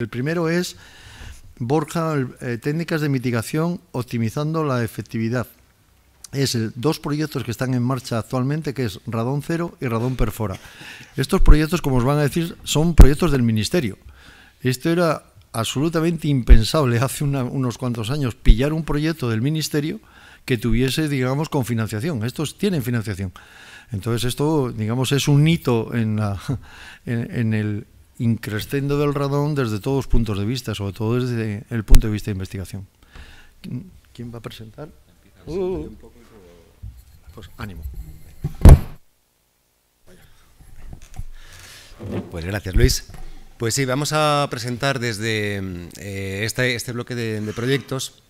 El primero es, Borja, eh, técnicas de mitigación optimizando la efectividad. Es dos proyectos que están en marcha actualmente, que es Radón Cero y Radón Perfora. Estos proyectos, como os van a decir, son proyectos del Ministerio. Esto era absolutamente impensable hace unos cuantos años, pillar un proyecto del Ministerio que tuviese, digamos, con financiación. Estos tienen financiación. Entonces, esto, digamos, es un hito en, en el, increscendo del radón desde todos los puntos de vista, sobre todo desde el punto de vista de investigación. ¿Quién va a presentar? Uh, pues ánimo. Pues gracias, Luis. Pues sí, vamos a presentar desde eh, este, este, bloque de proyectos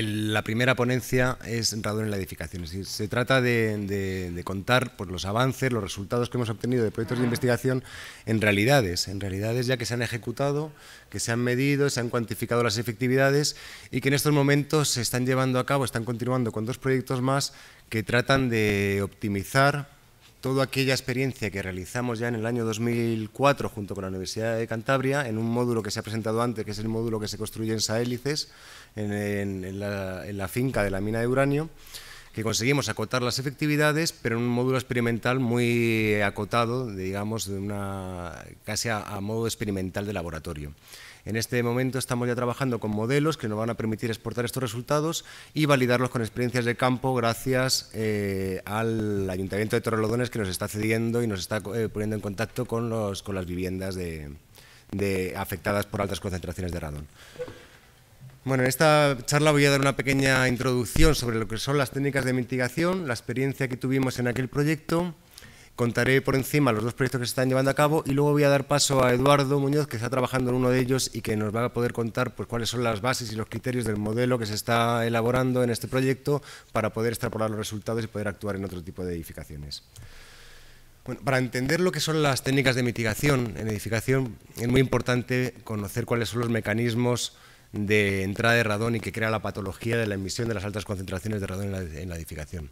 la primera ponencia es radón en la edificación. se trata de, contar los avances, los resultados que hemos obtenido de proyectos de investigación en realidades, en realidades ya que se han ejecutado, que se han medido, se han cuantificado las efectividades y que en estos momentos se están llevando a cabo, están continuando con dos proyectos más que tratan de optimizar toda aquella experiencia que realizamos ya en el año 2004 junto con la Universidad de Cantabria en un módulo que se ha presentado antes, que es el módulo que se construye en Saélices, en, la, finca de la mina de uranio, que conseguimos acotar las efectividades, pero en un módulo experimental muy acotado, digamos, de una, casi a modo experimental de laboratorio. En este momento estamos ya trabajando con modelos que nos van a permitir exportar estos resultados y validarlos con experiencias de campo gracias eh, al Ayuntamiento de Torrelodones que nos está cediendo y nos está eh, poniendo en contacto con, las viviendas afectadas por altas concentraciones de radón. Bueno, en esta charla voy a dar una pequeña introducción sobre lo que son las técnicas de mitigación, la experiencia que tuvimos en aquel proyecto Contaré por encima los dos proyectos que se están llevando a cabo y luego voy a dar paso a Eduardo Muñoz, que está trabajando en uno de ellos y que nos va a poder contar pues, cuáles son las bases y los criterios del modelo que se está elaborando en este proyecto para poder extrapolar los resultados y poder actuar en otro tipo de edificaciones. Bueno, para entender lo que son las técnicas de mitigación en edificación es muy importante conocer cuáles son los mecanismos de entrada de radón y que crea la patología de la emisión de las altas concentraciones de radón en la edificación.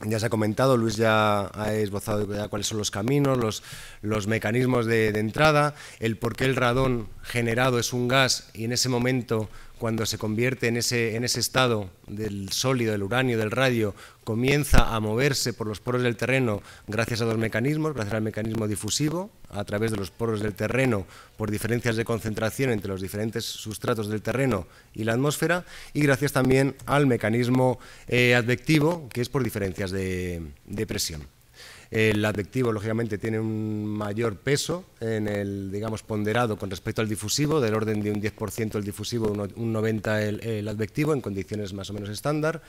Ya se ha comentado, Luis ya ha esbozado cuáles son los caminos, los, los mecanismos de, de, entrada, el por qué el radón generado es un gas y en ese momento cuando se convierte en ese, en ese estado del sólido, del uranio, del radio, comienza a moverse por los poros del terreno gracias a dos mecanismos, gracias al mecanismo difusivo, a través de los poros del terreno por diferencias de concentración entre los diferentes sustratos del terreno y la atmósfera, y gracias también al mecanismo eh, advectivo, que es por diferencias de presión. El advectivo, lógicamente, tiene un mayor peso en el, digamos, ponderado con respecto al difusivo, del orden de un 10% el difusivo, un 90% el, advectivo, en condiciones más o menos estándar.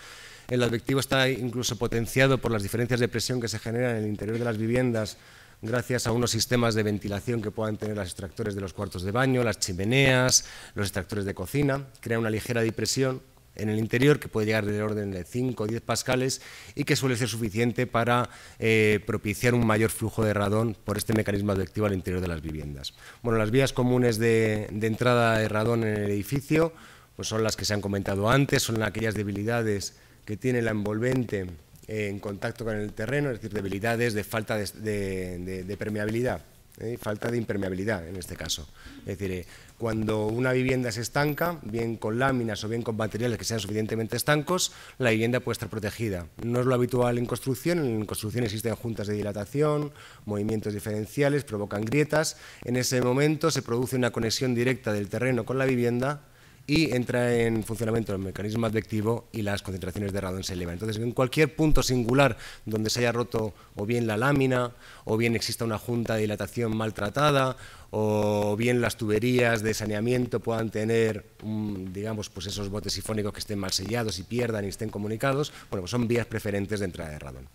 El advectivo está incluso potenciado por las diferencias de presión que se generan en el interior de las viviendas gracias a unos sistemas de ventilación que puedan tener los extractores de los cuartos de baño, las chimeneas, los extractores de cocina, crea una ligera depresión en el interior que puede llegar del orden de 5 o 10 pascales y que suele ser suficiente para eh, propiciar un mayor flujo de radón por este mecanismo advectivo al interior de las viviendas. Bueno, las vías comunes de, entrada de radón en el edificio pues son las que se han comentado antes, son aquellas debilidades que tiene la envolvente en contacto con el terreno, es decir, debilidades de falta de, permeabilidad, ¿eh? falta de impermeabilidad en este caso. Es decir, eh, cuando una vivienda se estanca, bien con láminas o bien con materiales que sean suficientemente estancos, la vivienda puede estar protegida. No es lo habitual en construcción, en construcción existen juntas de dilatación, movimientos diferenciales, provocan grietas. En ese momento se produce una conexión directa del terreno con la vivienda y entra en funcionamiento el mecanismo advectivo y las concentraciones de radón se elevan. Entonces, en cualquier punto singular donde se haya roto o bien la lámina, o bien exista una junta de dilatación maltratada, o bien las tuberías de saneamiento puedan tener, digamos, pues esos botes sifónicos que estén mal sellados y pierdan y estén comunicados, bueno, pues son vías preferentes de entrada de radón.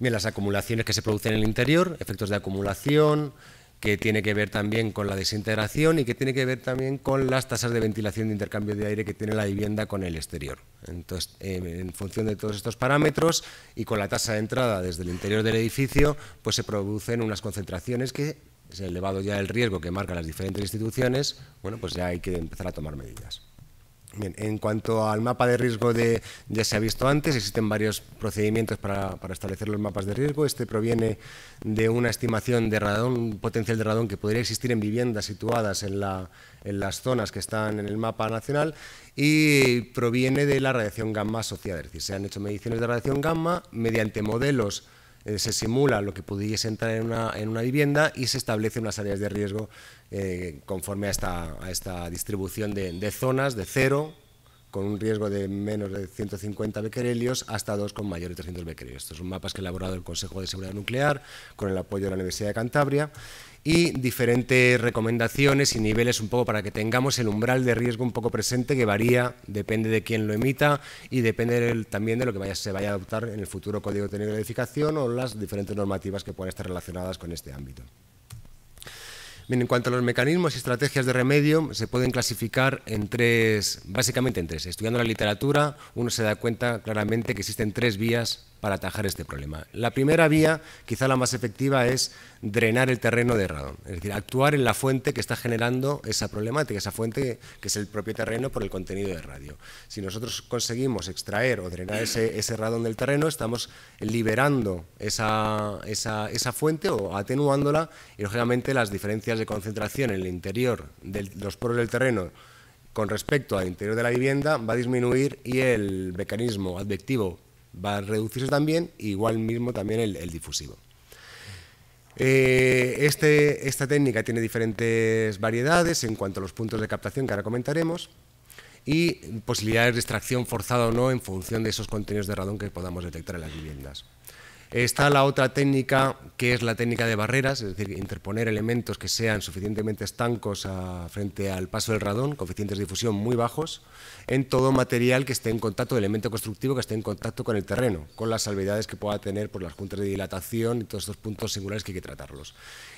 Bien, las acumulaciones que se producen en el interior, efectos de acumulación, que tiene que ver también con la desintegración y que tiene que ver también con las tasas de ventilación de intercambio de aire que tiene la vivienda con el exterior. Entonces, en función de todos estos parámetros y con la tasa de entrada desde el interior del edificio, pues se producen unas concentraciones que es elevado ya el riesgo que marcan las diferentes instituciones, bueno, pues ya hay que empezar a tomar medidas. En cuanto al mapa de riesgo de, ya se ha visto antes, existen varios procedimientos para, establecer los mapas de riesgo. Este proviene de una estimación de radón, potencial de radón que podría existir en viviendas situadas en, las zonas que están en el mapa nacional y proviene de la radiación gamma asociada. Es decir, se han hecho mediciones de radiación gamma mediante modelos eh, se simula lo que pudiese entrar en una, vivienda y se establece unas áreas de riesgo eh, conforme a esta, distribución de, zonas de cero, con un riesgo de menos de 150 becquerelios, hasta dos con mayores de 300 becquerelios. Estos son mapas que ha elaborado el Consejo de Seguridad Nuclear con el apoyo de la Universidad de Cantabria y diferentes recomendaciones y niveles un poco para que tengamos el umbral de riesgo un poco presente que varía, depende de quién lo emita y depende también de lo que se vaya a adoptar en el futuro Código Técnico de Edificación o las diferentes normativas que puedan estar relacionadas con este ámbito. Bien, en cuanto a los mecanismos y estrategias de remedio, se pueden clasificar en tres, básicamente en tres. Estudiando la literatura, uno se da cuenta claramente que existen tres vías para atajar este problema. La primera vía, quizá la más efectiva, es drenar el terreno de radón, es decir, actuar en la fuente que está generando esa problemática, esa fuente que es el propio terreno por el contenido de radio. Si nosotros conseguimos extraer o drenar ese, radón del terreno, estamos liberando esa, fuente o atenuándola y, lógicamente, las diferencias de concentración en el interior de los poros del terreno con respecto al interior de la vivienda va a disminuir y el mecanismo advectivo va a reducirse también, igual mismo también el, difusivo. Eh, este, esta técnica tiene diferentes variedades en cuanto a los puntos de captación que ahora comentaremos y posibilidades de extracción forzada o no en función de esos contenidos de radón que podamos detectar en las viviendas. Está la otra técnica, que es la técnica de barreras, es decir, interponer elementos que sean suficientemente estancos frente al paso del radón, coeficientes de difusión muy bajos, en todo material que esté en contacto, elemento constructivo que esté en contacto con el terreno, con las salvedades que pueda tener por las juntas de dilatación y todos estos puntos singulares que hay que tratarlos.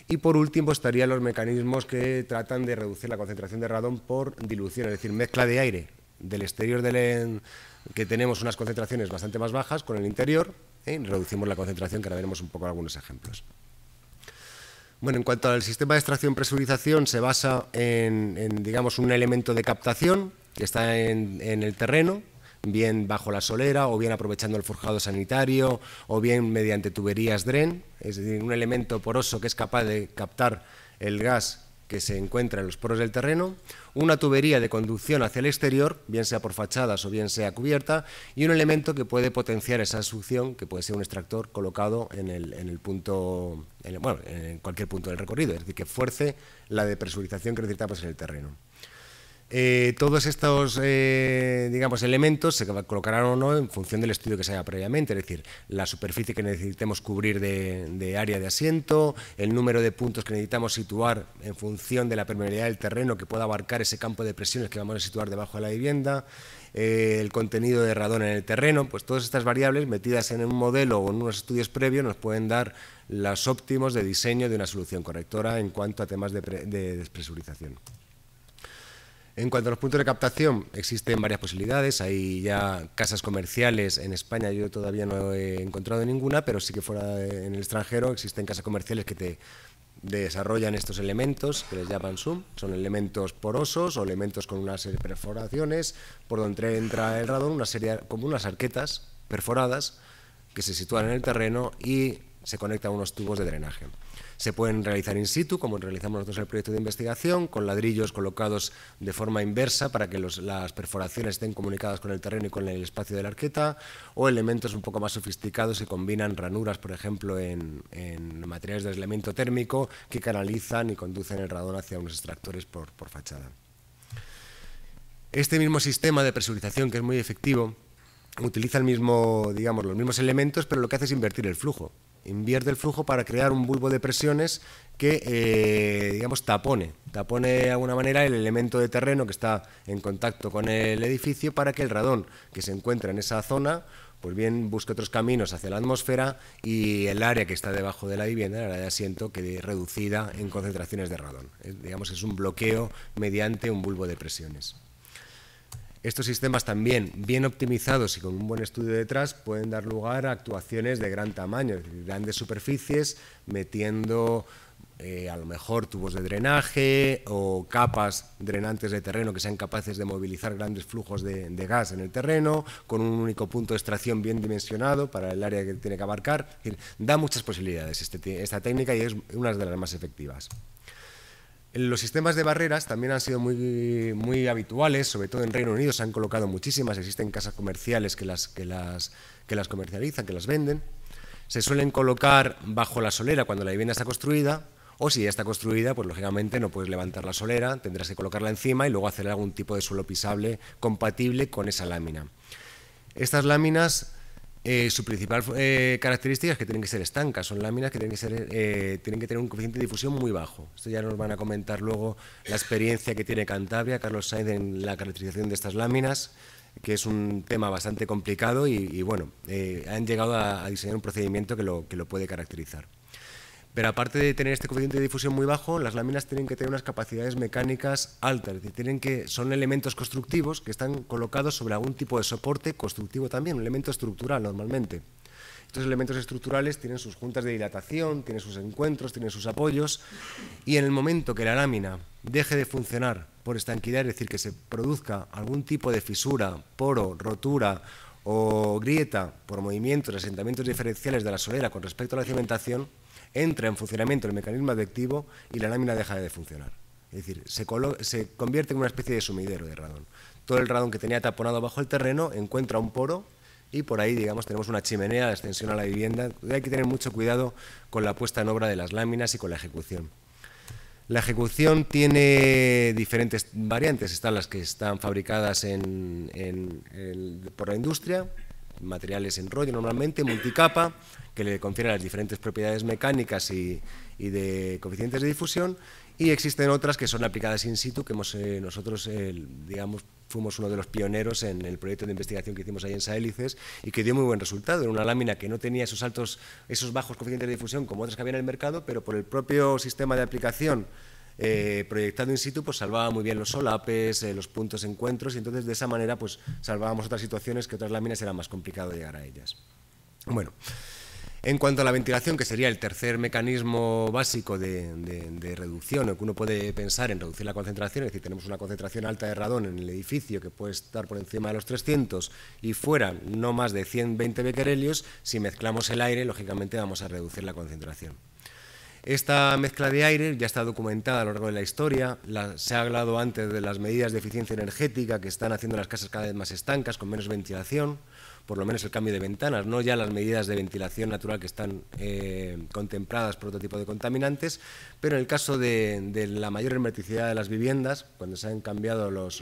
Y por último estarían los mecanismos que tratan de reducir la concentración de radón por dilución, es decir, mezcla de aire del exterior del que tenemos unas concentraciones bastante más bajas con el interior, ¿eh? reducimos la concentración, que ahora veremos un poco algunos ejemplos. Bueno, en cuanto al sistema de extracción-presurización, se basa en, digamos, un elemento de captación que está en, el terreno, bien bajo la solera o bien aprovechando el forjado sanitario o bien mediante tuberías DREN, es decir, un elemento poroso que es capaz de captar el gas que se encuentra en los poros del terreno, una tubería de conducción hacia el exterior, bien sea por fachadas o bien sea cubierta, y un elemento que puede potenciar esa succión, que puede ser un extractor colocado en el, punto, bueno, en cualquier punto del recorrido, es decir, que fuerce la depresurización que necesitamos en el terreno. Eh, todos estos eh, digamos, elementos se colocarán o no en función del estudio que se haga previamente, es decir, la superficie que necesitemos cubrir de, área de asiento, el número de puntos que necesitamos situar en función de la permeabilidad del terreno que pueda abarcar ese campo de presiones que vamos a situar debajo de la vivienda, eh, el contenido de radón en el terreno, pues todas estas variables metidas en un modelo o en unos estudios previos nos pueden dar los óptimos de diseño de una solución correctora en cuanto a temas de despresurización. En cuanto a los puntos de captación, existen varias posibilidades. Hay ya casas comerciales en España, yo todavía no he encontrado ninguna, pero sí que fuera en el extranjero existen casas comerciales que te desarrollan estos elementos que les llaman SUM. Son elementos porosos o elementos con una serie de perforaciones por donde entra el radón, una como unas arquetas perforadas que se sitúan en el terreno y se conectan a unos tubos de drenaje. Se pueden realizar in situ, como realizamos nosotros en el proyecto de investigación, con ladrillos colocados de forma inversa para que las perforaciones estén comunicadas con el terreno y con el espacio de la arqueta, o elementos un poco más sofisticados que combinan ranuras, por ejemplo, en, materiales de aislamiento térmico que canalizan y conducen el radón hacia unos extractores por, fachada. Este mismo sistema de presurización, que es muy efectivo, utiliza el mismo, digamos, los mismos elementos, pero lo que hace es invertir el flujo invierte el flujo para crear un bulbo de presiones que, eh, digamos, tapone, tapone de alguna manera el elemento de terreno que está en contacto con el edificio para que el radón que se encuentra en esa zona, pues bien busque otros caminos hacia la atmósfera y el área que está debajo de la vivienda, el área de asiento, quede reducida en concentraciones de radón. digamos, es un bloqueo mediante un bulbo de presiones. Estos sistemas también, bien optimizados y con un buen estudio detrás, pueden dar lugar a actuaciones de gran tamaño, grandes superficies, metiendo eh, a lo mejor tubos de drenaje o capas drenantes de terreno que sean capaces de movilizar grandes flujos de, gas en el terreno, con un único punto de extracción bien dimensionado para el área que tiene que abarcar. da muchas posibilidades este esta técnica y es una de las más efectivas. Los sistemas de barreras también han sido muy, muy habituales, sobre todo en Reino Unido se han colocado muchísimas, existen casas comerciales que las, que las, que las comercializan, que las venden. Se suelen colocar bajo la solera cuando la vivienda está construida, o si ya está construida, pues lógicamente no puedes levantar la solera, tendrás que colocarla encima y luego hacer algún tipo de suelo pisable compatible con esa lámina. Estas láminas, eh, su principal eh, característica es que tienen que ser estancas, son láminas que tienen que, ser, eh, tienen que tener un coeficiente de difusión muy bajo. Esto ya nos van a comentar luego la experiencia que tiene Cantabria, Carlos Sainz, en la caracterización de estas láminas que es un tema bastante complicado y, bueno, han llegado a, diseñar un procedimiento que lo, que lo puede caracterizar. Pero aparte de tener este coeficiente de difusión muy bajo, las láminas tienen que tener unas capacidades mecánicas altas, es decir, tienen que, son elementos constructivos que están colocados sobre algún tipo de soporte constructivo también, un elemento estructural normalmente. Estos elementos estructurales tienen sus juntas de dilatación, tienen sus encuentros, tienen sus apoyos, y en el momento que la lámina deje de funcionar por estanquidad, es decir, que se produzca algún tipo de fisura, poro, rotura o grieta por movimientos, asentamientos diferenciales de la solera con respecto a la cimentación, entra en funcionamiento el mecanismo adhesivo y la lámina deja de funcionar. Es decir, se, convierte en una especie de sumidero de radón. Todo el radón que tenía taponado bajo el terreno encuentra un poro y por ahí, digamos, tenemos una chimenea de extensión a la vivienda. Hay que tener mucho cuidado con la puesta en obra de las láminas y con la ejecución. La ejecución tiene diferentes variantes. Están las que están fabricadas por la industria, materiales en rollo normalmente, multicapa, que le confieren las diferentes propiedades mecánicas y, de coeficientes de difusión, y existen otras que son aplicadas in situ, que hemos, eh, nosotros, digamos, fuimos uno de los pioneros en el proyecto de investigación que hicimos ahí en Saélices y que dio muy buen resultado. Era una lámina que no tenía esos altos, esos bajos coeficientes de difusión como otras que había en el mercado, pero por el propio sistema de aplicación eh, proyectado in situ, pues salvaba muy bien los solapes, eh, los puntos de encuentros, y entonces de esa manera pues salvábamos otras situaciones que otras láminas era más complicado llegar a ellas. Bueno, en cuanto a la ventilación, que sería el tercer mecanismo básico de, reducción, o que uno puede pensar en reducir la concentración, es decir, tenemos una concentración alta de radón en el edificio que puede estar por encima de los 300 y fuera no más de 120 becquerelios, si mezclamos el aire, lógicamente vamos a reducir la concentración. Esta mezcla de aire ya está documentada a lo largo de la historia, se ha hablado antes de las medidas de eficiencia energética que están haciendo las casas cada vez más estancas, con menos ventilación, por lo menos el cambio de ventanas, no ya las medidas de ventilación natural que están eh, contempladas por otro tipo de contaminantes, pero en el caso de, la mayor hermeticidad de las viviendas, cuando se han cambiado los,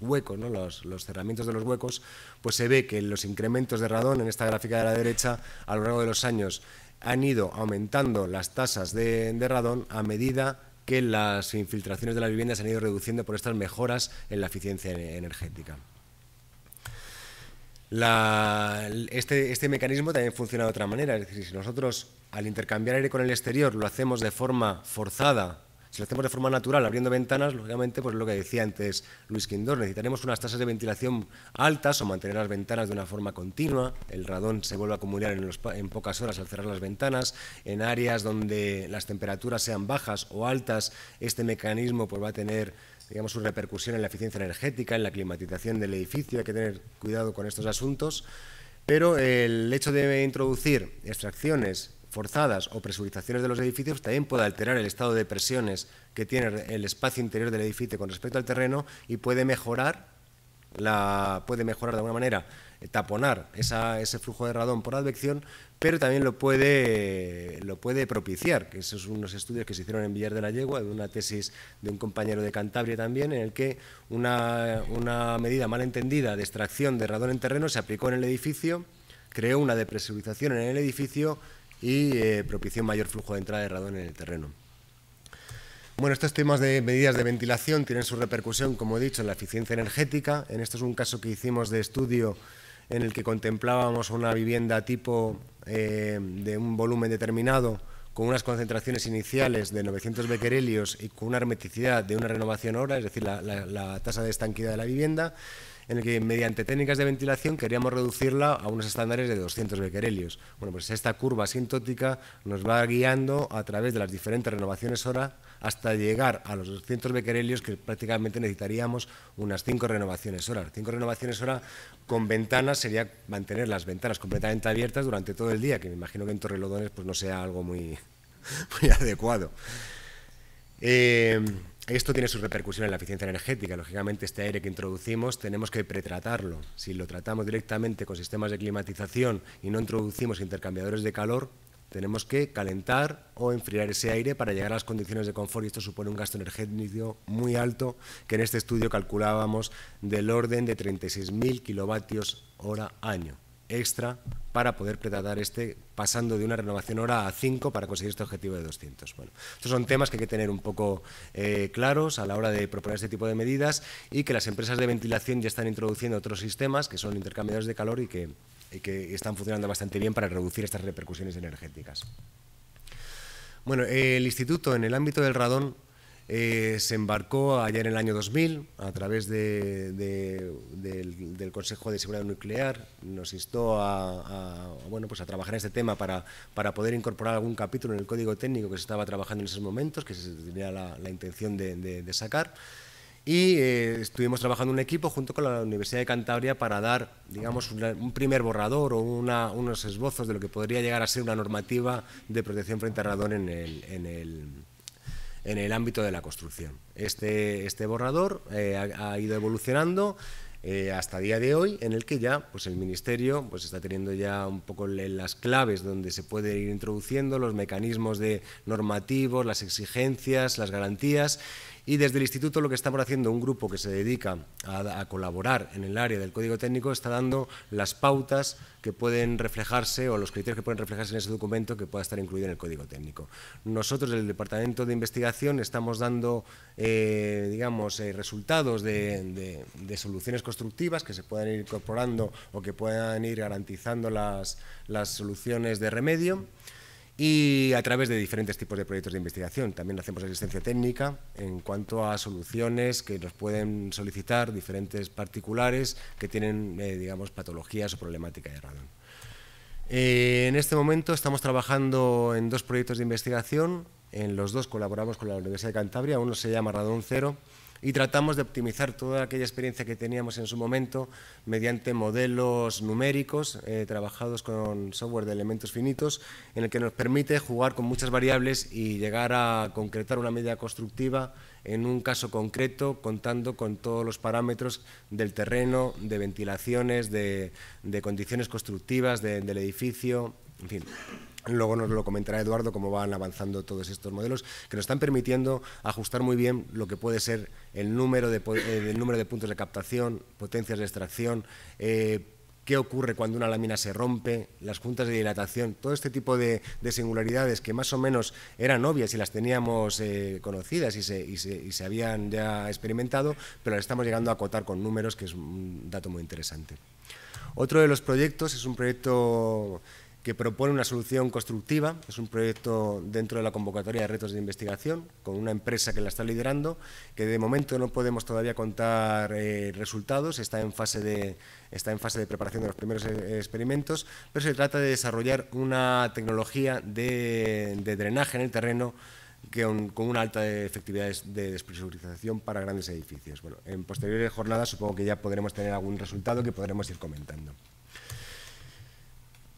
huecos, los, los, cerramientos de los huecos, pues se ve que los incrementos de radón en esta gráfica de la derecha a lo largo de los años han ido aumentando las tasas de, radón a medida que las infiltraciones de las viviendas se han ido reduciendo por estas mejoras en la eficiencia energética. este, este, mecanismo también funciona de otra manera, es decir, si nosotros al intercambiar aire con el exterior lo hacemos de forma forzada si lo hacemos de forma natural, abriendo ventanas, lógicamente, pues lo que decía antes Luis Quindor, necesitaremos unas tasas de ventilación altas o mantener las ventanas de una forma continua. El radón se vuelve a acumular en, pocas horas al cerrar las ventanas. En áreas donde las temperaturas sean bajas o altas, este mecanismo pues, va a tener digamos, su repercusión en la eficiencia energética, en la climatización del edificio. Hay que tener cuidado con estos asuntos. Pero el hecho de introducir extracciones forzadas o presurizaciones de los edificios también puede alterar el estado de presiones que tiene el espacio interior del edificio con respecto al terreno y puede mejorar, la, puede mejorar de alguna manera, eh, taponar ese flujo de radón por advección, pero también lo puede, lo puede propiciar, que esos son unos estudios que se hicieron en Villar de la Yegua, de una tesis de un compañero de Cantabria también, en el que una, una medida mal entendida de extracción de radón en terreno se aplicó en el edificio, creó una depresurización en el edificio y eh, propició mayor flujo de entrada de radón en el terreno. Bueno, estos temas de medidas de ventilación tienen su repercusión, como he dicho, en la eficiencia energética. En esto es un caso que hicimos de estudio en el que contemplábamos una vivienda tipo eh, de un volumen determinado con unas concentraciones iniciales de 900 becquerelios y con una hermeticidad de una renovación hora, es decir, la, la tasa de estanquidad de la vivienda. En el que mediante técnicas de ventilación queríamos reducirla a unos estándares de 200 becquerelios. Bueno, pues esta curva asintótica nos va guiando a través de las diferentes renovaciones hora hasta llegar a los 200 becquerelios que prácticamente necesitaríamos unas 5 renovaciones hora. 5 renovaciones hora con ventanas sería mantener las ventanas completamente abiertas durante todo el día, que me imagino que en Torrelodones pues no sea algo muy, muy adecuado. Eh, esto tiene su repercusión en la eficiencia energética. Lógicamente, este aire que introducimos tenemos que pretratarlo. Si lo tratamos directamente con sistemas de climatización y no introducimos intercambiadores de calor, tenemos que calentar o enfriar ese aire para llegar a las condiciones de confort y esto supone un gasto energético muy alto que en este estudio calculábamos del orden de 36.000 kilovatios hora año extra para poder pretratar este, pasando de una renovación hora a 5 para conseguir este objetivo de 200. Bueno, estos son temas que hay que tener un poco eh, claros a la hora de proponer este tipo de medidas y que las empresas de ventilación ya están introduciendo otros sistemas que son intercambiadores de calor y que, y que están funcionando bastante bien para reducir estas repercusiones energéticas. Bueno, el instituto en el ámbito del radón eh, se embarcó ayer en el año 2000 a través del, Consejo de Seguridad Nuclear, nos instó a, bueno, pues a trabajar en este tema para, para, poder incorporar algún capítulo en el código técnico que se estaba trabajando en esos momentos, que se tenía la, intención de, sacar. Y eh, estuvimos trabajando un equipo junto con la Universidad de Cantabria para dar, digamos, un primer borrador o unos esbozos de lo que podría llegar a ser una normativa de protección frente a radón en el ámbito de la construcción. Este, este borrador eh, ha, ido evolucionando eh, hasta el día de hoy, en el que ya pues el Ministerio pues está teniendo ya un poco las claves donde se puede ir introduciendo los mecanismos de normativos, las exigencias, las garantías y desde el Instituto lo que estamos haciendo, un grupo que se dedica a, colaborar en el área del código técnico, está dando las pautas que pueden reflejarse o los criterios que pueden reflejarse en ese documento que pueda estar incluido en el código técnico. Nosotros, del Departamento de Investigación, estamos dando eh, digamos, eh, resultados de, soluciones constructivas que se puedan ir incorporando o que puedan ir garantizando las, las soluciones de remedio y a través de diferentes tipos de proyectos de investigación. También hacemos asistencia técnica en cuanto a soluciones que nos pueden solicitar diferentes particulares que tienen, eh, digamos, patologías o problemática de radón. Eh, en este momento estamos trabajando en dos proyectos de investigación. En los dos colaboramos con la Universidad de Cantabria. Uno se llama Radón Cero y tratamos de optimizar toda aquella experiencia que teníamos en su momento mediante modelos numéricos eh, trabajados con software de elementos finitos en el que nos permite jugar con muchas variables y llegar a concretar una medida constructiva en un caso concreto contando con todos los parámetros del terreno, de ventilaciones, de, condiciones constructivas del edificio, en fin. Luego nos lo comentará Eduardo cómo van avanzando todos estos modelos que nos están permitiendo ajustar muy bien lo que puede ser el número de, eh, número de puntos de captación, potencias de extracción, eh, qué ocurre cuando una lámina se rompe, las juntas de dilatación, todo este tipo de, singularidades que más o menos eran obvias y las teníamos eh, conocidas y se, y se, habían ya experimentado, pero las estamos llegando a acotar con números, que es un dato muy interesante. Otro de los proyectos es un proyecto que propone una solución constructiva. Es un proyecto dentro de la convocatoria de retos de investigación con una empresa que la está liderando, que de momento no podemos todavía contar eh, resultados, está en, fase de, está en fase de preparación de los primeros eh, experimentos, pero se trata de desarrollar una tecnología de, drenaje en el terreno con, con una alta efectividad de despresurización para grandes edificios. Bueno, en posteriores jornadas supongo que ya podremos tener algún resultado que podremos ir comentando.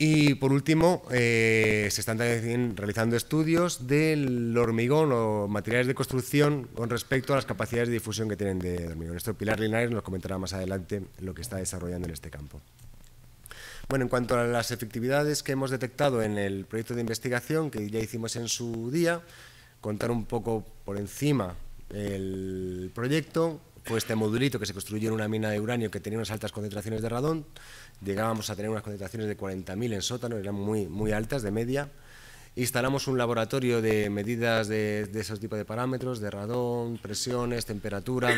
Y por último, eh, se están realizando estudios del hormigón o materiales de construcción con respecto a las capacidades de difusión que tienen de hormigón. Esto Pilar Linares nos comentará más adelante lo que está desarrollando en este campo. Bueno, en cuanto a las efectividades que hemos detectado en el proyecto de investigación que ya hicimos en su día, contar un poco por encima el proyecto, fue este modulito que se construyó en una mina de uranio que tenía unas altas concentraciones de radón, llegábamos a tener unas concentraciones de 40.000 en sótano, eran muy, muy altas de media. Instalamos un laboratorio de medidas de, esos tipos de parámetros, de radón, presiones, temperatura.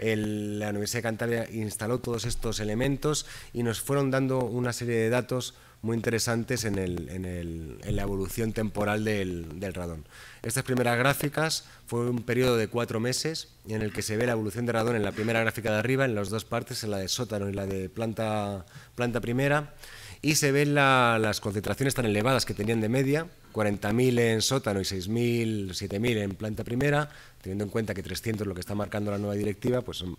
la Universidad de Cantabria instaló todos estos elementos y nos fueron dando una serie de datos muy interesantes en, la evolución temporal del, radón. Estas primeras gráficas fue un periodo de cuatro meses en el que se ve la evolución de radón en la primera gráfica de arriba, en las dos partes, en la de sótano y la de planta, planta primera, y se ven las concentraciones tan elevadas que tenían de media, 40.000 en sótano y 6.000, 7.000 en planta primera, teniendo en cuenta que 300 es lo que está marcando la nueva directiva, pues son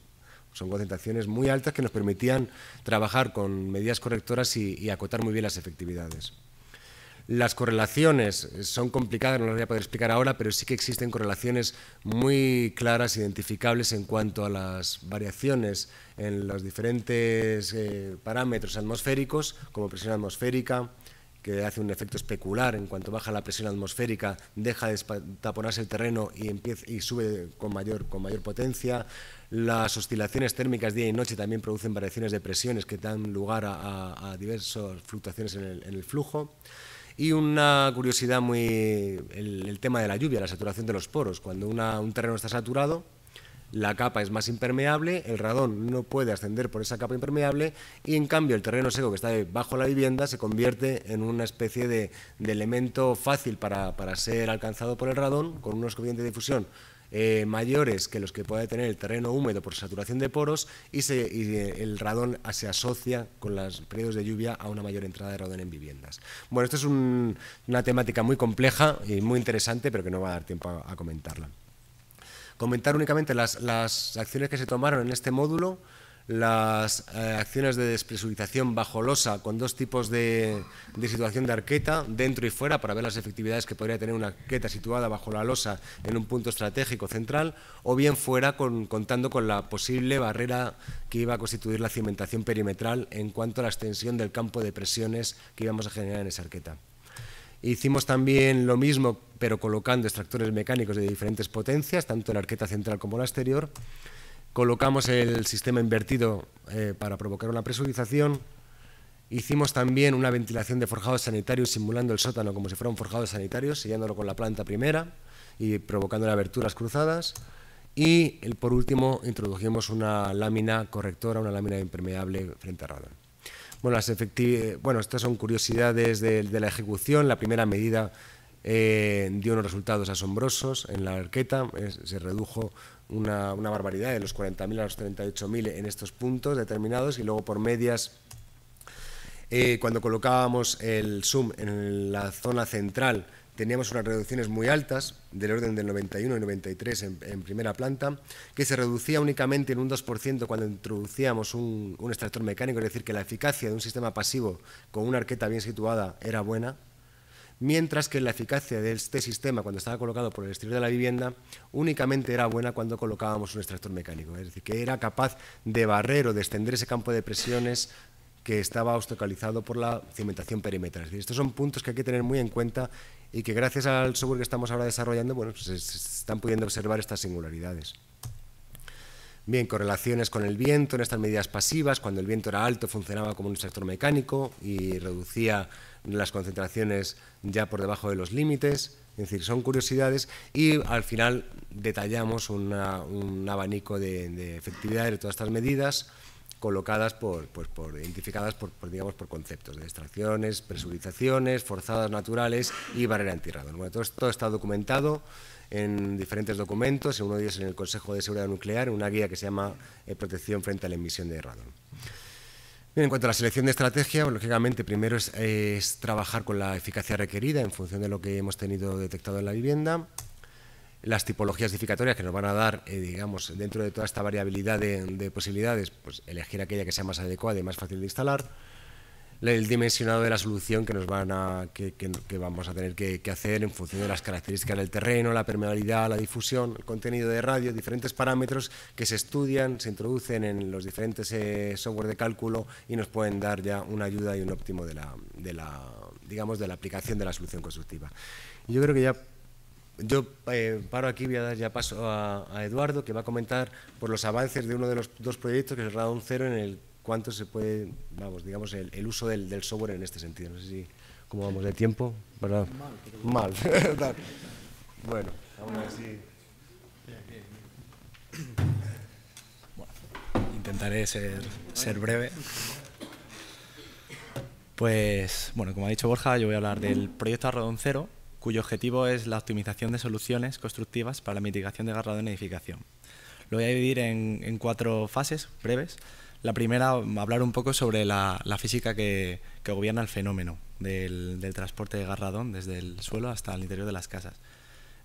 son concentraciones muy altas que nos permitían trabajar con medidas correctoras y, acotar muy bien las efectividades. Las correlaciones son complicadas, no las voy a poder explicar ahora, pero sí que existen correlaciones muy claras, identificables en cuanto a las variaciones en los diferentes eh, parámetros atmosféricos, como presión atmosférica, que hace un efecto especular, en cuanto baja la presión atmosférica, deja de taponarse el terreno y, empieza, y sube con mayor, con mayor potencia. Las oscilaciones térmicas día y noche también producen variaciones de presiones que dan lugar a, diversas fluctuaciones en el, flujo. Y una curiosidad muy, el, tema de la lluvia, la saturación de los poros. Cuando un terreno está saturado, la capa es más impermeable, el radón no puede ascender por esa capa impermeable y en cambio el terreno seco que está bajo la vivienda se convierte en una especie de, elemento fácil para, ser alcanzado por el radón con unos coeficientes de difusión eh, mayores que los que puede tener el terreno húmedo por saturación de poros y, eh, el radón se asocia con los periodos de lluvia a una mayor entrada de radón en viviendas. Bueno, esto es una temática muy compleja y muy interesante, pero que no va a dar tiempo a comentarla. Comentar únicamente las, acciones que se tomaron en este módulo, las eh, acciones de despresurización bajo losa con dos tipos de, situación de arqueta, dentro y fuera, para ver las efectividades que podría tener una arqueta situada bajo la losa en un punto estratégico central, o bien fuera contando con la posible barrera que iba a constituir la cimentación perimetral en cuanto a la extensión del campo de presiones que íbamos a generar en esa arqueta. Hicimos también lo mismo, pero colocando extractores mecánicos de diferentes potencias, tanto en la arqueta central como la exterior. Colocamos el sistema invertido eh, para provocar una presurización. Hicimos también una ventilación de forjados sanitarios simulando el sótano como si fueran forjados sanitarios, sellándolo con la planta primera y provocando aberturas cruzadas. Y por último introdujimos una lámina correctora, una lámina impermeable frente a radón. Bueno, las bueno estas son curiosidades de, la ejecución. La primera medida eh, dio unos resultados asombrosos en la arqueta. se redujo una, barbaridad de los 40.000 a los 38.000 en estos puntos determinados y luego por medias eh, cuando colocábamos el zoom en la zona central teníamos unas reducciones muy altas, del orden del 91 y 93 en, primera planta, que se reducía únicamente en un 2% cuando introducíamos un, extractor mecánico, es decir, que la eficacia de un sistema pasivo con una arqueta bien situada era buena, mientras que la eficacia de este sistema cuando estaba colocado por el exterior de la vivienda únicamente era buena cuando colocábamos un extractor mecánico, es decir, que era capaz de barrer o de extender ese campo de presiones que estaba obstaculizado por la cimentación perimetral. estos son puntos que hay que tener muy en cuenta y que gracias al software que estamos ahora desarrollando, bueno, pues se, están pudiendo observar estas singularidades. Bien, correlaciones con el viento en estas medidas pasivas, cuando el viento era alto funcionaba como un sector mecánico y reducía las concentraciones ya por debajo de los límites, es decir, son curiosidades y al final detallamos un abanico de, de efectividad de todas estas medidas, colocadas por, pues, por identificadas por, digamos, por conceptos de extracciones, presurizaciones, forzadas naturales y barrera antirradón. Todo esto está documentado en diferentes documentos, en uno de ellos en el Consejo de Seguridad Nuclear, una guía que se llama eh, Protección frente a la emisión de radón. en cuanto a la selección de estrategia, lógicamente primero es, trabajar con la eficacia requerida en función de lo que hemos tenido detectado en la vivienda las tipologías edificatorias que nos van a dar, eh, digamos, dentro de toda esta variabilidad de, posibilidades, pues elegir aquella que sea más adecuada y más fácil de instalar, el dimensionado de la solución que nos van a que, vamos a tener que, hacer en función de las características del terreno, la permeabilidad, la difusión, el contenido de radio, diferentes parámetros que se estudian, se introducen en los diferentes eh, software de cálculo y nos pueden dar ya una ayuda y un óptimo de la, de la digamos de la aplicación de la solución constructiva. Yo creo que ya yo eh, paro aquí, voy a dar ya paso a, Eduardo, que va a comentar por los avances de uno de los dos proyectos, que es el Radon Cero, en el cuánto se puede, vamos, digamos, el, uso del, software en este sentido. No sé si, ¿cómo vamos de tiempo? ¿verdad? Mal. Mal. bueno, aún así... intentaré ser, ser breve. Pues, bueno, como ha dicho Borja, yo voy a hablar del proyecto Arradón Cero, cuyo objetivo es la optimización de soluciones constructivas para la mitigación de garrado en edificación. Lo voy a dividir en, cuatro fases breves. La primera, hablar un poco sobre la, física que, gobierna el fenómeno del, transporte de garradón desde el suelo hasta el interior de las casas.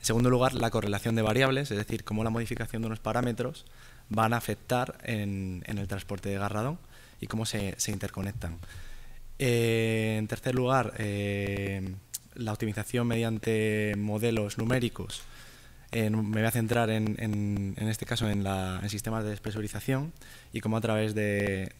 En segundo lugar, la correlación de variables, es decir, cómo la modificación de unos parámetros van a afectar en, el transporte de garradón y cómo se, interconectan. Eh, en tercer lugar, eh, la optimización mediante modelos numéricos. Me voy a centrar en, en, este caso en, la, en, sistemas de despresurización y cómo a través de,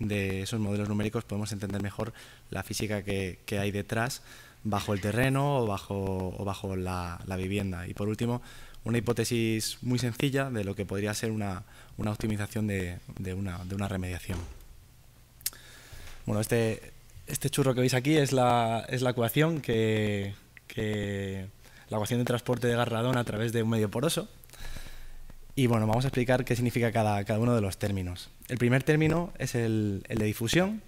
esos modelos numéricos podemos entender mejor la física que, hay detrás bajo el terreno o bajo, bajo la, vivienda. Y por último, una hipótesis muy sencilla de lo que podría ser una, una optimización de, de, una, de una remediación. Bueno, este, este churro que veis aquí es la, es la ecuación que, la ecuación de transporte de Garradón a través de un medio poroso. Y bueno, vamos a explicar qué significa cada, cada uno de los términos. El primer término es el, el de difusión,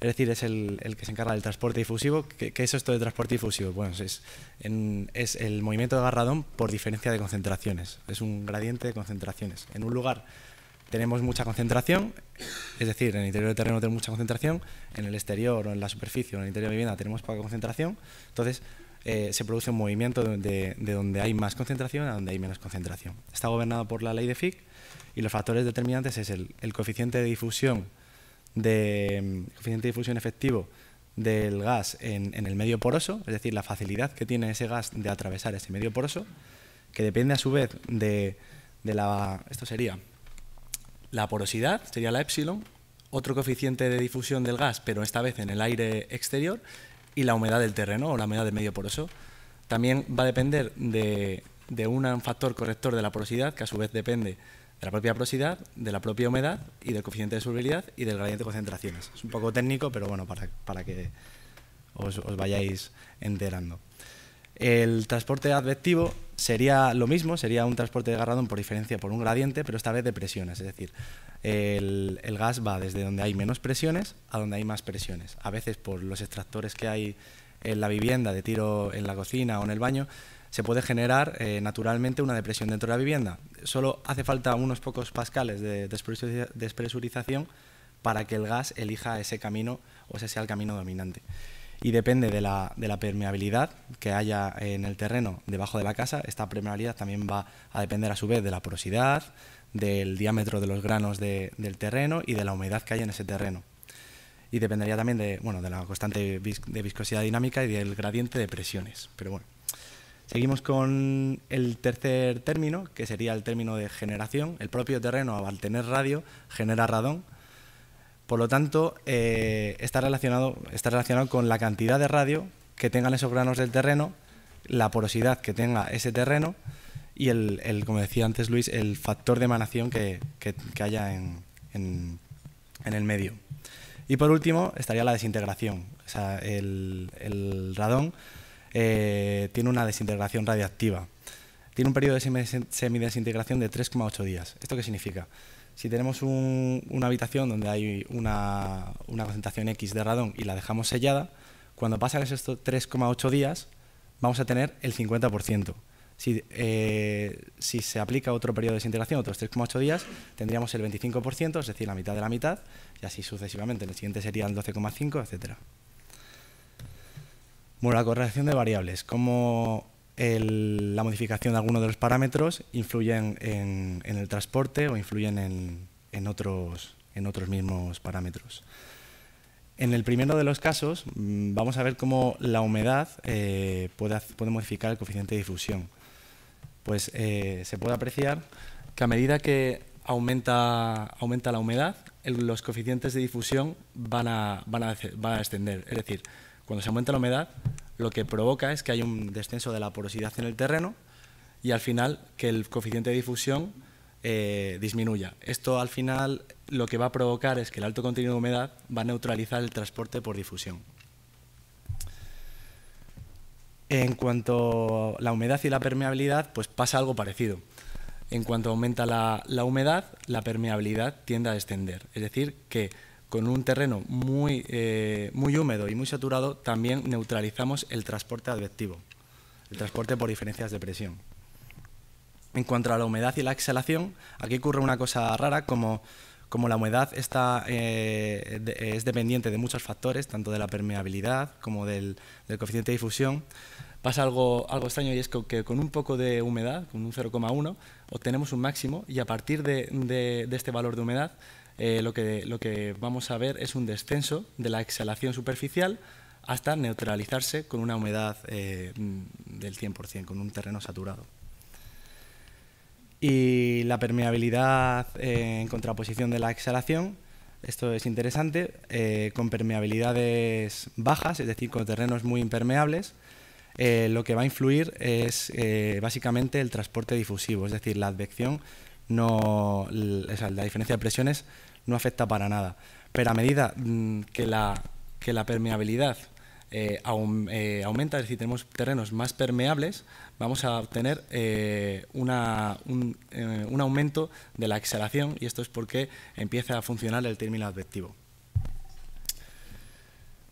es decir, es el, el, que se encarga del transporte difusivo. ¿Qué, ¿Qué, es esto de transporte difusivo? Bueno, es, es el movimiento de Garradón por diferencia de concentraciones. Es un gradiente de concentraciones. En un lugar tenemos mucha concentración, es decir, en el interior del terreno tenemos mucha concentración, en el exterior o en la superficie o en el interior de la vivienda tenemos poca concentración, entonces eh, se produce un movimiento de, donde hay más concentración a donde hay menos concentración. Está gobernado por la ley de Fick y los factores determinantes es el, coeficiente de difusión de coeficiente de difusión efectivo del gas en, en, el medio poroso, es decir, la facilidad que tiene ese gas de atravesar ese medio poroso, que depende a su vez de, de la, esto sería la porosidad, sería la epsilon, otro coeficiente de difusión del gas, pero esta vez en el aire exterior, y la humedad del terreno o la humedad del medio poroso. También va a depender de, un factor corrector de la porosidad, que a su vez depende de la propia porosidad, de la propia humedad y del coeficiente de solubilidad y del gradiente de concentraciones. Es un poco técnico, pero bueno, para, que os, os vayáis enterando. El transporte advectivo sería lo mismo, sería un transporte de Garradón por diferencia por un gradiente, pero esta vez de presiones, es decir, el, gas va desde donde hay menos presiones a donde hay más presiones. A veces por los extractores que hay en la vivienda, de tiro en la cocina o en el baño, se puede generar eh, naturalmente una depresión dentro de la vivienda. Solo hace falta unos pocos pascales de despresurización para que el gas elija ese camino o ese sea el camino dominante y depende de la, de la, permeabilidad que haya en el terreno debajo de la casa. Esta permeabilidad también va a depender a su vez de la porosidad, del diámetro de los granos del terreno y de la humedad que haya en ese terreno. Y dependería también de, bueno, de la constante de viscosidad dinámica y del gradiente de presiones. Pero bueno, seguimos con el tercer término, que sería el término de generación. El propio terreno, al tener radio, genera radón por lo tanto, eh, está, relacionado, está relacionado con la cantidad de radio que tengan esos granos del terreno, la porosidad que tenga ese terreno y, el, como decía antes Luis, el factor de emanación que, haya en, el medio. Y por último, estaría la desintegración. O sea, el, radón eh, tiene una desintegración radiactiva. Tiene un periodo de semidesintegración de 3,8 días. ¿Esto qué significa? Si tenemos una habitación donde hay una, concentración X de radón y la dejamos sellada, cuando pasan esos 3,8 días vamos a tener el 50%. Si, eh, si, se aplica otro periodo de desintegración, otros 3,8 días, tendríamos el 25%, es decir, la mitad de la mitad, y así sucesivamente. El siguiente sería el 12,5, etc. Bueno, la correlación de variables. ¿Cómo la modificación de algunos de los parámetros influyen en, el transporte o influyen en, otros, en otros mismos parámetros. En el primero de los casos mm, vamos a ver cómo la humedad eh, puede, modificar el coeficiente de difusión. Pues eh, se puede apreciar que a medida que aumenta, aumenta la humedad, los coeficientes de difusión van a, van, a, van a descender. Es decir, cuando se aumenta la humedad, lo que provoca es que hay un descenso de la porosidad en el terreno y al final que el coeficiente de difusión eh, disminuya. Esto al final lo que va a provocar es que el alto contenido de humedad va a neutralizar el transporte por difusión. En cuanto a la humedad y la permeabilidad, pues pasa algo parecido. En cuanto aumenta la, humedad, la permeabilidad tiende a descender. Es decir, que con un terreno muy, eh, muy húmedo y muy saturado, también neutralizamos el transporte advectivo, el transporte por diferencias de presión. En cuanto a la humedad y la exhalación, aquí ocurre una cosa rara, como, como la humedad está, eh, es dependiente de muchos factores, tanto de la permeabilidad como del, coeficiente de difusión, pasa algo, algo extraño y es que, con un poco de humedad, con un 0,1, obtenemos un máximo y a partir de este valor de humedad eh, lo, que, lo que vamos a ver es un descenso de la exhalación superficial hasta neutralizarse con una humedad eh, del 100%, con un terreno saturado. Y la permeabilidad eh, en contraposición de la exhalación, esto es interesante, con permeabilidades bajas, es decir, con terrenos muy impermeables, lo que va a influir es básicamente el transporte difusivo, es decir, la advección, no, la diferencia de presiones no afecta para nada. Pero a medida mm, que la, que la permeabilidad eh, eh, aumenta, es decir, tenemos terrenos más permeables, vamos a obtener eh, una, un, aumento de la exhalación y esto es porque empieza a funcionar el término advectivo.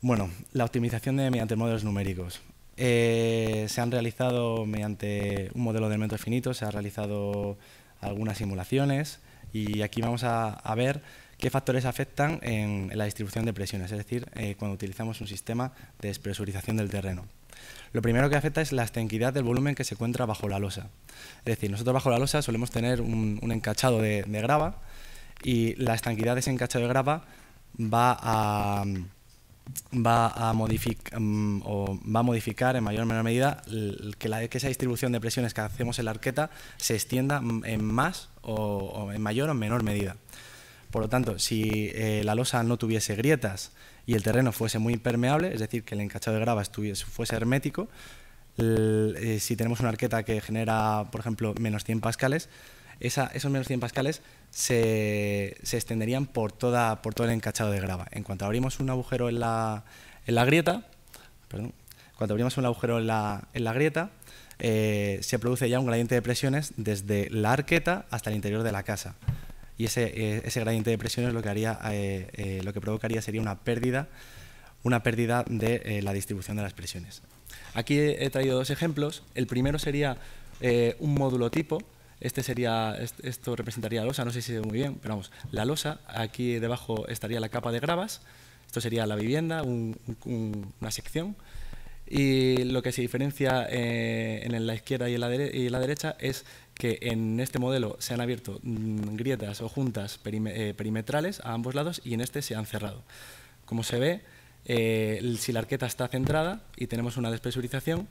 Bueno, la optimización de, mediante modelos numéricos. se han realizado mediante un modelo de elementos finitos, se han realizado algunas simulaciones y aquí vamos a, ver qué factores afectan en, la distribución de presiones, es decir, eh, cuando utilizamos un sistema de despresurización del terreno. Lo primero que afecta es la estanquidad del volumen que se encuentra bajo la losa. Es decir, nosotros bajo la losa solemos tener un, encachado de, grava y la estanquidad de ese encachado de grava va a, va a, mm, o va a modificar en mayor o menor medida que, la, que, esa distribución de presiones que hacemos en la arqueta se extienda en más o en mayor o menor medida. Por lo tanto, si eh, la losa no tuviese grietas y el terreno fuese muy impermeable, es decir, que el encachado de grava fuese hermético, eh, si tenemos una arqueta que genera, por ejemplo, menos 100 pascales, esos menos 100 pascales se, extenderían por, toda, por todo el encachado de grava. En cuanto abrimos un agujero en la, grieta, perdón, cuando abrimos un agujero en la, grieta, eh, se produce ya un gradiente de presiones desde la arqueta hasta el interior de la casa y ese, eh, ese gradiente de presiones lo que, haría, eh, lo que provocaría sería una pérdida, una pérdida de la distribución de las presiones. Aquí he, traído dos ejemplos. El primero sería un módulo tipo. Este sería, esto representaría la losa, no sé si se ve muy bien, pero vamos, la losa, aquí debajo estaría la capa de gravas, esto sería la vivienda, una sección, y lo que se diferencia en la izquierda y en la, y la derecha es que en este modelo se han abierto mm, grietas o juntas eh, perimetrales a ambos lados y en este se han cerrado. Como se ve, eh, si la arqueta está centrada y tenemos una despresurización,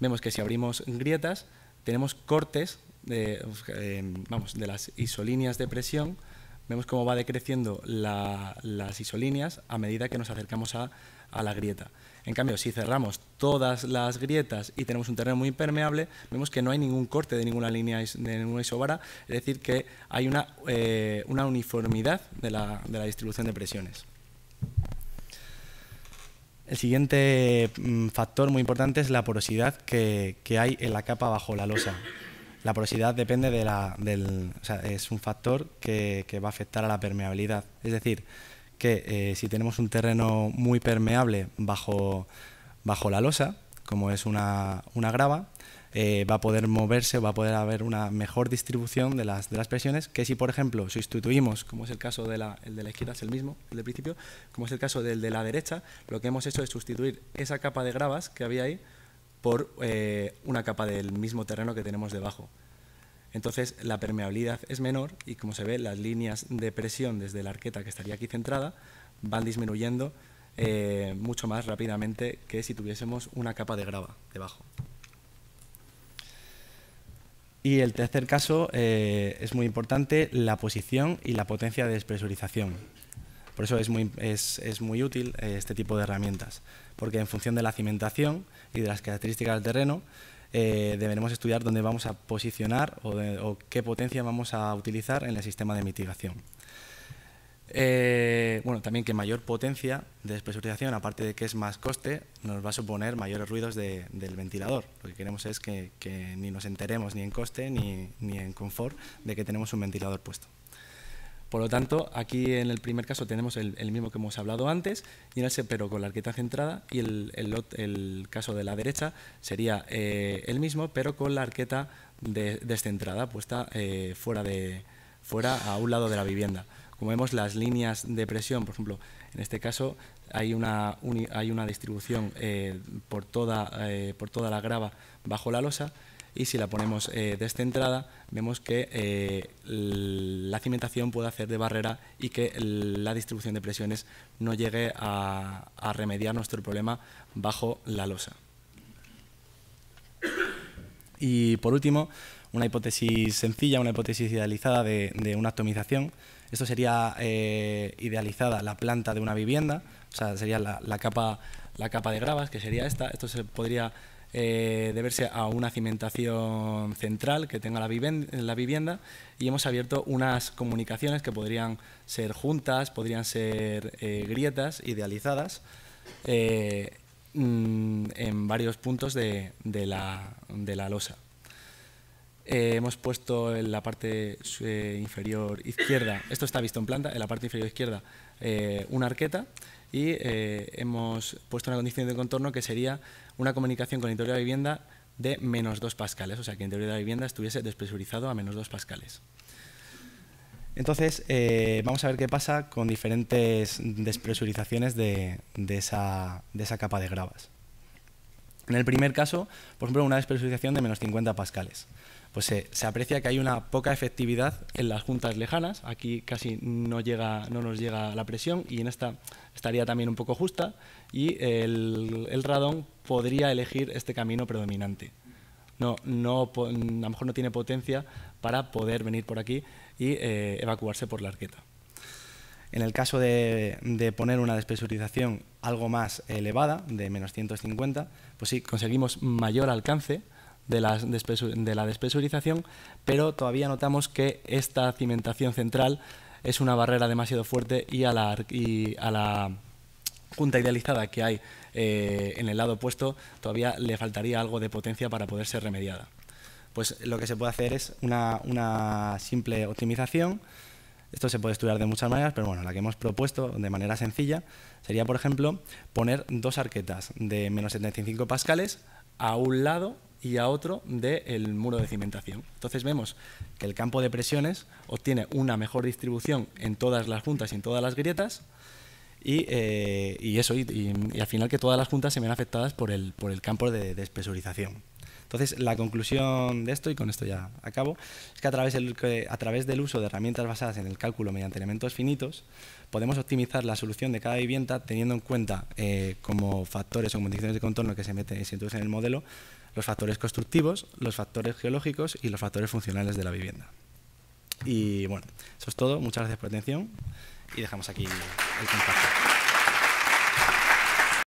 vemos que si abrimos grietas tenemos cortes de, eh, vamos, de las isolíneas de presión, vemos cómo va decreciendo las isolíneas a medida que nos acercamos a la grieta. En cambio, si cerramos todas las grietas y tenemos un terreno muy impermeable, vemos que no hay ningún corte de ninguna línea de ninguna isobara, es decir, que hay una, eh, uniformidad de la, distribución de presiones. El siguiente mm, factor muy importante es la porosidad que, hay en la capa bajo la losa. La porosidad depende de la, es un factor que, que, va a afectar a la permeabilidad. Es decir, que eh, si tenemos un terreno muy permeable bajo, bajo la losa, como es una, una grava, eh, va a poder moverse, va a poder haber una mejor distribución de las, de las presiones que si, por ejemplo, sustituimos, como es el caso de la, el de la izquierda, es el mismo, el del principio, como es el caso del de la derecha, lo que hemos hecho es sustituir esa capa de gravas que había ahí por eh, una capa del mismo terreno que tenemos debajo. Entonces la permeabilidad es menor y como se ve las líneas de presión desde la arqueta que estaría aquí centrada van disminuyendo eh, mucho más rápidamente que si tuviésemos una capa de grava debajo. Y el tercer caso eh, es muy importante, la posición y la potencia de despresurización. Por eso es muy, es, muy útil este tipo de herramientas, porque en función de la cimentación y de las características del terreno, eh, deberemos estudiar dónde vamos a posicionar o, qué potencia vamos a utilizar en el sistema de mitigación. Eh, bueno, también que mayor potencia de despresurización, aparte de que es más coste, nos va a suponer mayores ruidos del ventilador. Lo que queremos es que, ni nos enteremos ni en coste ni, ni, en confort de que tenemos un ventilador puesto. Por lo tanto, aquí en el primer caso tenemos el, mismo que hemos hablado antes, y pero con la arqueta centrada, y el, caso de la derecha sería eh, el mismo, pero con la arqueta descentrada, puesta eh, fuera, de, fuera a un lado de la vivienda. Como vemos, las líneas de presión, por ejemplo, en este caso hay una, hay una distribución eh, por, toda, por toda la grava bajo la losa, y si la ponemos eh, descentrada vemos que eh, la cimentación puede hacer de barrera y que la distribución de presiones no llegue a, remediar nuestro problema bajo la losa. Y por último, una hipótesis sencilla, una hipótesis idealizada de, una atomización. Esto sería eh, idealizada la planta de una vivienda, o sea, sería la, capa, la capa de gravas, que sería esta. Esto se podría eh, deberse a una cimentación central que tenga la vivienda, y hemos abierto unas comunicaciones que podrían ser juntas, podrían ser eh, grietas idealizadas eh, mm, en varios puntos de, la, losa. hemos puesto en la parte inferior izquierda, esto está visto en planta, en la parte inferior izquierda una arqueta y hemos puesto una condición de contorno que sería una comunicación con interior de vivienda de menos 2 pascales, o sea que interior de la vivienda estuviese despresurizado a menos 2 pascales. Entonces, eh, vamos a ver qué pasa con diferentes despresurizaciones de, esa, capa de gravas. En el primer caso, por ejemplo, una despresurización de menos 50 pascales. Pues se, aprecia que hay una poca efectividad en las juntas lejanas. Aquí casi no, llega, no nos llega la presión y en esta estaría también un poco justa. Y el radón podría elegir este camino predominante. No, no, a lo mejor no tiene potencia para poder venir por aquí y eh, evacuarse por la arqueta. En el caso de, poner una despresurización algo más elevada, de menos 150, pues sí, conseguimos mayor alcance de la, de la despresurización, pero todavía notamos que esta cimentación central es una barrera demasiado fuerte y a la, y a la idealizada que hay eh, en el lado opuesto todavía le faltaría algo de potencia para poder ser remediada. Pues lo que se puede hacer es una, simple optimización. Esto se puede estudiar de muchas maneras, pero bueno, la que hemos propuesto de manera sencilla sería, por ejemplo, poner dos arquetas de menos 75 pascales a un lado y a otro del muro de cimentación. Entonces vemos que el campo de presiones obtiene una mejor distribución en todas las juntas y en todas las grietas, eh, y, eso, y, al final que todas las juntas se ven afectadas por el, por el campo de despresurización. Entonces, la conclusión de esto, y con esto ya acabo, es que a través, del, a través del uso de herramientas basadas en el cálculo mediante elementos finitos, podemos optimizar la solución de cada vivienda teniendo en cuenta eh, como factores o condiciones de contorno que se, meten, se introducen en el modelo los factores constructivos, los factores geológicos y los factores funcionales de la vivienda. Y bueno, eso es todo. Muchas gracias por la atención y dejamos aquí el contacto.